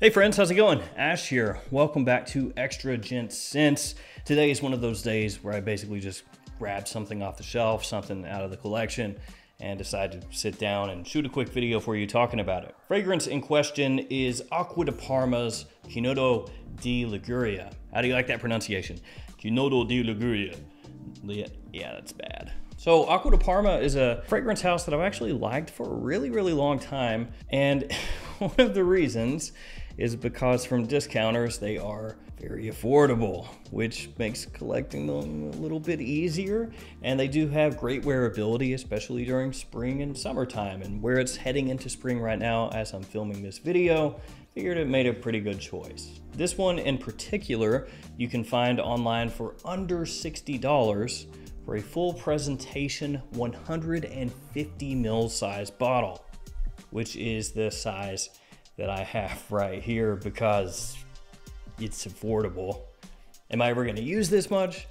Hey friends, how's it going? Ash here. Welcome back to Extra Gent Scents. Today is one of those days where I basically just grab something off the shelf, something out of the collection, and decide to sit down and shoot a quick video for you talking about it. Fragrance in question is Acqua di Parma's Chinotto di Liguria. How do you like that pronunciation? Chinotto di Liguria. Yeah, that's bad. So Acqua di Parma is a fragrance house that I've actually liked for a really, really long time. And one of the reasons is because from discounters, they are very affordable, which makes collecting them a little bit easier. And they do have great wearability, especially during spring and summertime. And where it's heading into spring right now, as I'm filming this video, figured it made a pretty good choice. This one in particular, you can find online for under $60 for a full presentation 150 ml size bottle, which is the size that I have right here because it's affordable. Am I ever gonna use this much?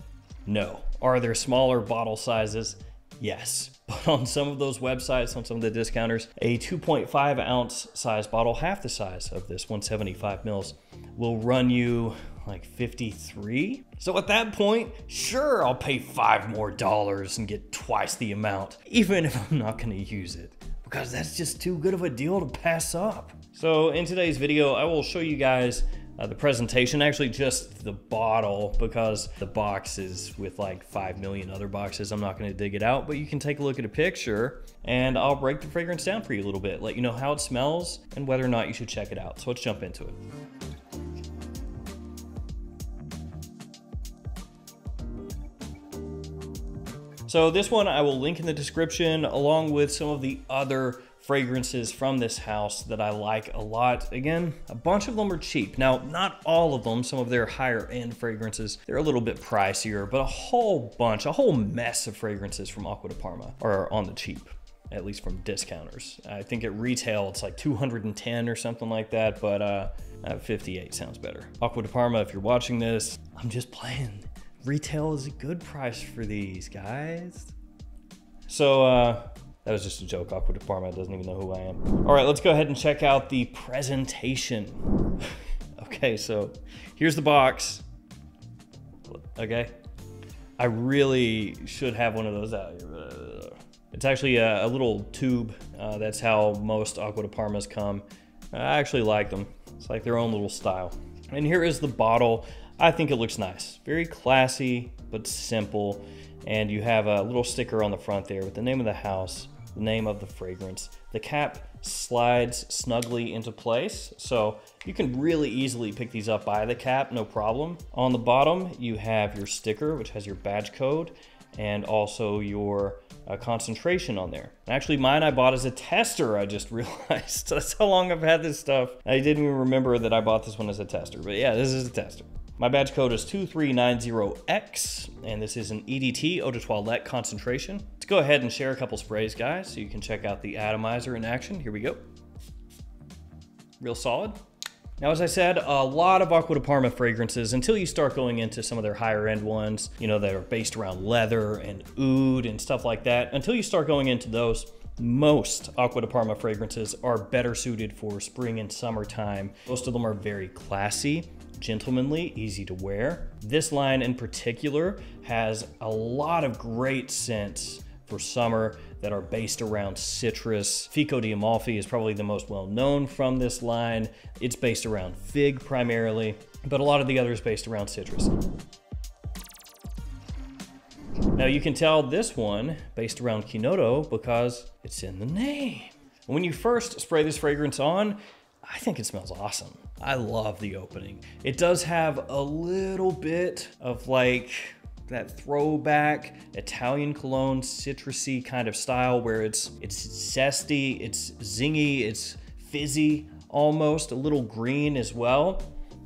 No. Are there smaller bottle sizes? Yes. But on some of those websites, on some of the discounters, a 2.5 ounce size bottle, half the size of this 175 mils, will run you like 53. So at that point, sure, I'll pay five more dollars and get twice the amount, even if I'm not gonna use it, because that's just too good of a deal to pass up. So in today's video, I will show you guys uh, the presentation, actually just the bottle because the box is with like 5 million other boxes. I'm not gonna dig it out, but you can take a look at a picture and I'll break the fragrance down for you a little bit, let you know how it smells and whether or not you should check it out. So let's jump into it. So this one I will link in the description along with some of the other fragrances from this house that I like a lot. Again, a bunch of them are cheap. Now, not all of them, some of their higher end fragrances, they're a little bit pricier, but a whole bunch, a whole mess of fragrances from Acqua di Parma are on the cheap at least from discounters. I think at retail it's like 210 or something like that, but uh, uh, 58 sounds better. Acqua di Parma, if you're watching this, I'm just playing. Retail is a good price for these guys. So uh, that was just a joke. Acqua di Parma doesn't even know who I am. All right, let's go ahead and check out the presentation. okay, so here's the box. Okay. I really should have one of those out here. It's actually a, a little tube. Uh, that's how most Acqua di Parmas come. I actually like them. It's like their own little style. And here is the bottle. I think it looks nice. Very classy, but simple. And you have a little sticker on the front there with the name of the house the name of the fragrance. The cap slides snugly into place, so you can really easily pick these up by the cap, no problem. On the bottom, you have your sticker, which has your badge code, and also your uh, concentration on there. Actually, mine I bought as a tester, I just realized. That's how long I've had this stuff. I didn't even remember that I bought this one as a tester, but yeah, this is a tester. My badge code is 2390X, and this is an EDT Eau de Toilette concentration. Go ahead and share a couple sprays, guys, so you can check out the atomizer in action. Here we go. Real solid. Now, as I said, a lot of Acqua di Parma fragrances until you start going into some of their higher end ones, you know, that are based around leather and oud and stuff like that. Until you start going into those, most Acqua di Parma fragrances are better suited for spring and summertime. Most of them are very classy gentlemanly, easy to wear. This line in particular has a lot of great scents for summer that are based around citrus. Fico di Amalfi is probably the most well known from this line. It's based around fig primarily, but a lot of the others based around citrus. Now you can tell this one based around Chinotto because it's in the name. When you first spray this fragrance on, I think it smells awesome. I love the opening. It does have a little bit of like that throwback Italian cologne citrusy kind of style where it's it's zesty, it's zingy, it's fizzy almost, a little green as well.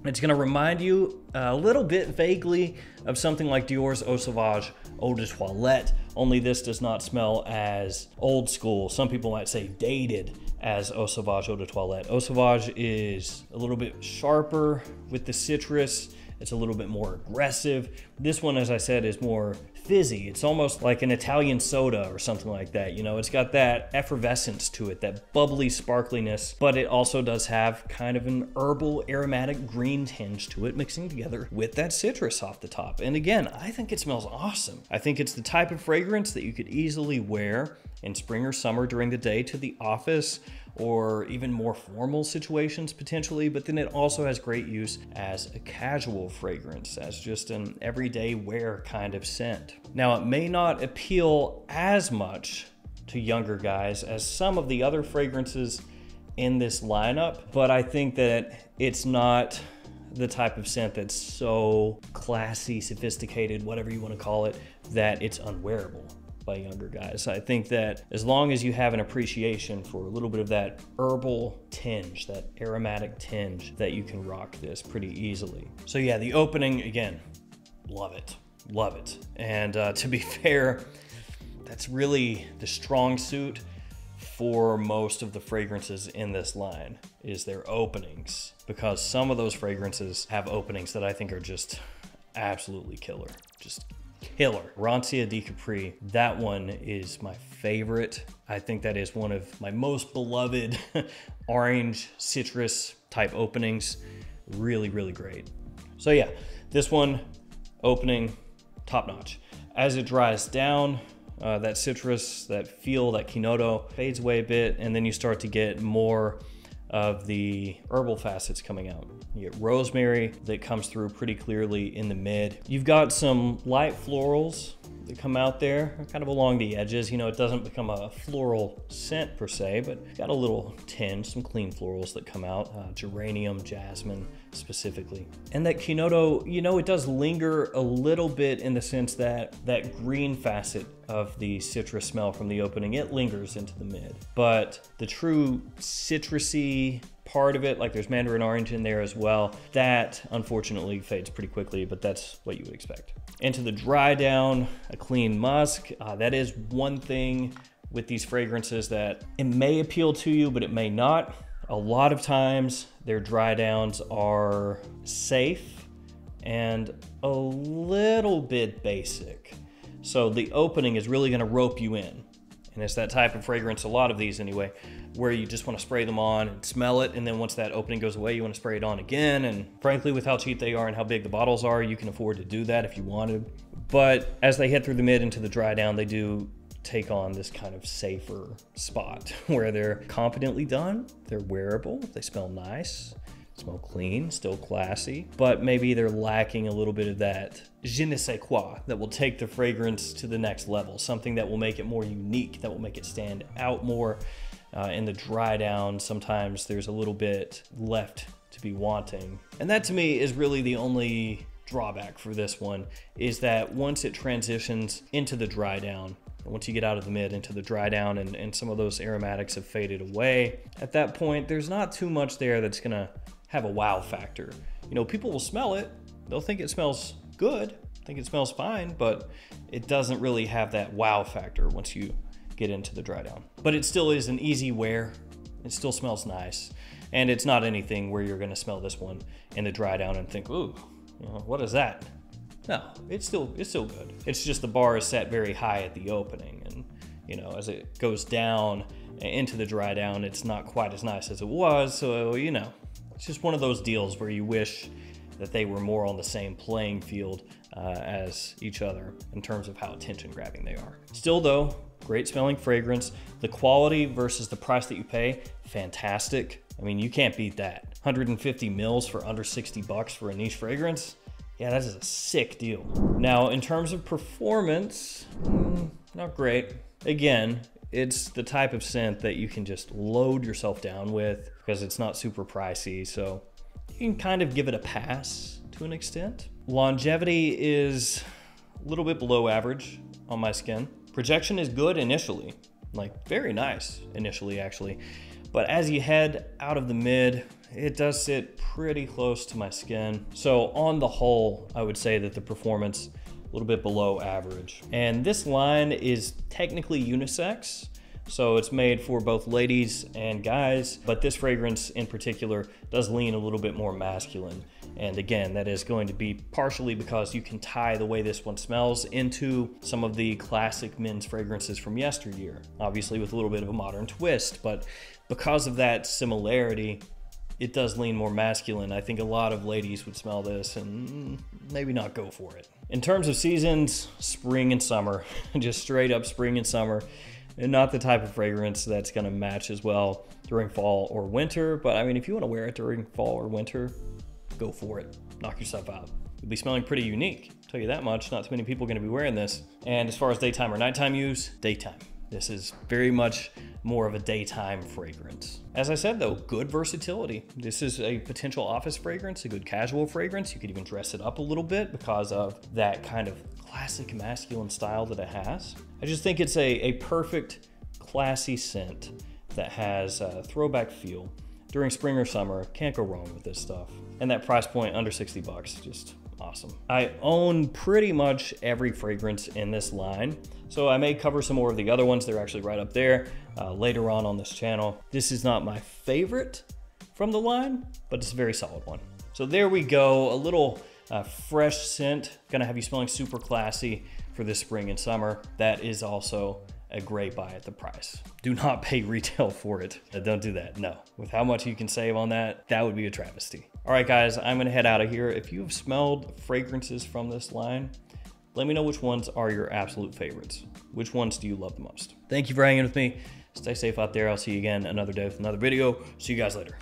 It's gonna remind you a little bit vaguely of something like Dior's Eau Sauvage Eau de Toilette, only this does not smell as old school. Some people might say dated as Eau Sauvage Eau de Toilette. Eau Sauvage is a little bit sharper with the citrus It's a little bit more aggressive. This one, as I said, is more fizzy. It's almost like an Italian soda or something like that. You know, it's got that effervescence to it, that bubbly sparkliness, but it also does have kind of an herbal aromatic green tinge to it mixing together with that citrus off the top. And again, I think it smells awesome. I think it's the type of fragrance that you could easily wear in spring or summer during the day to the office or even more formal situations potentially, but then it also has great use as a casual fragrance, as just an everyday wear kind of scent. Now, it may not appeal as much to younger guys as some of the other fragrances in this lineup, but I think that it's not the type of scent that's so classy, sophisticated, whatever you want to call it, that it's unwearable by younger guys. I think that as long as you have an appreciation for a little bit of that herbal tinge, that aromatic tinge, that you can rock this pretty easily. So yeah, the opening, again, love it, love it. And uh, to be fair, that's really the strong suit for most of the fragrances in this line is their openings because some of those fragrances have openings that I think are just absolutely killer. Just killer. Rancia di Capri, that one is my favorite. I think that is one of my most beloved orange citrus type openings. Really, really great. So yeah, this one opening top notch. As it dries down, uh, that citrus, that feel, that Chinotto fades away a bit, and then you start to get more of the herbal facets coming out. You get rosemary that comes through pretty clearly in the mid. You've got some light florals that come out there kind of along the edges. You know, it doesn't become a floral scent per se, but got a little tinge, some clean florals that come out, uh, geranium, jasmine specifically. And that Chinotto, you know, it does linger a little bit in the sense that that green facet of the citrus smell from the opening, it lingers into the mid. But the true citrusy part of it, like there's mandarin orange in there as well, that unfortunately fades pretty quickly, but that's what you would expect. Into the dry down, a clean musk. Uh, that is one thing with these fragrances that it may appeal to you, but it may not. A lot of times their dry downs are safe and a little bit basic. So the opening is really gonna rope you in. And it's that type of fragrance, a lot of these anyway, where you just want to spray them on and smell it. And then once that opening goes away, you want to spray it on again. And frankly, with how cheap they are and how big the bottles are, you can afford to do that if you wanted. But as they head through the mid into the dry down, they do take on this kind of safer spot where they're competently done, they're wearable, they smell nice, smell clean, still classy, but maybe they're lacking a little bit of that je ne sais quoi that will take the fragrance to the next level, something that will make it more unique, that will make it stand out more. Uh, in the dry down, sometimes there's a little bit left to be wanting. And that to me is really the only drawback for this one is that once it transitions into the dry down, once you get out of the mid into the dry down and, and some of those aromatics have faded away, at that point, there's not too much there that's gonna have a wow factor. You know, people will smell it, they'll think it smells good, think it smells fine, but it doesn't really have that wow factor once you get into the dry down. But it still is an easy wear. It still smells nice. And it's not anything where you're gonna smell this one in the dry down and think, ooh, what is that? No, it's still it's still good. It's just the bar is set very high at the opening and you know, as it goes down into the dry down, it's not quite as nice as it was. So, you know, it's just one of those deals where you wish that they were more on the same playing field uh, as each other in terms of how attention grabbing they are. Still, though, great smelling fragrance. The quality versus the price that you pay, fantastic. I mean, you can't beat that. 150 mils for under 60 bucks for a niche fragrance. Yeah, that is a sick deal. Now, in terms of performance, mm, not great. Again, it's the type of scent that you can just load yourself down with because it's not super pricey. So you can kind of give it a pass to an extent. Longevity is a little bit below average on my skin. Projection is good initially, like very nice initially, actually. But as you head out of the mid, it does sit pretty close to my skin. So on the whole, I would say that the performance a little bit below average. And this line is technically unisex, So it's made for both ladies and guys, but this fragrance in particular does lean a little bit more masculine. And again, that is going to be partially because you can tie the way this one smells into some of the classic men's fragrances from yesteryear, obviously with a little bit of a modern twist. But because of that similarity, it does lean more masculine. I think a lot of ladies would smell this and maybe not go for it. In terms of seasons, spring and summer, just straight up spring and summer, and not the type of fragrance that's gonna match as well during fall or winter. But I mean, if you wanna wear it during fall or winter, go for it. Knock yourself out. You'll be smelling pretty unique. I'll tell you that much. Not too many people are gonna be wearing this. And as far as daytime or nighttime use, daytime. This is very much more of a daytime fragrance. As I said though, good versatility. This is a potential office fragrance, a good casual fragrance. You could even dress it up a little bit because of that kind of classic masculine style that it has. I just think it's a, a perfect classy scent that has a throwback feel. During spring or summer, can't go wrong with this stuff. And that price point under 60 bucks, just awesome. I own pretty much every fragrance in this line. So I may cover some more of the other ones. They're actually right up there uh, later on on this channel. This is not my favorite from the line, but it's a very solid one. So there we go, a little uh, fresh scent. Gonna have you smelling super classy for this spring and summer. That is also a great buy at the price. Do not pay retail for it. Uh, don't do that, no. With how much you can save on that, that would be a travesty. All right, guys, I'm gonna head out of here. If you've smelled fragrances from this line, let me know which ones are your absolute favorites. Which ones do you love the most? Thank you for hanging with me. Stay safe out there. I'll see you again another day with another video. See you guys later.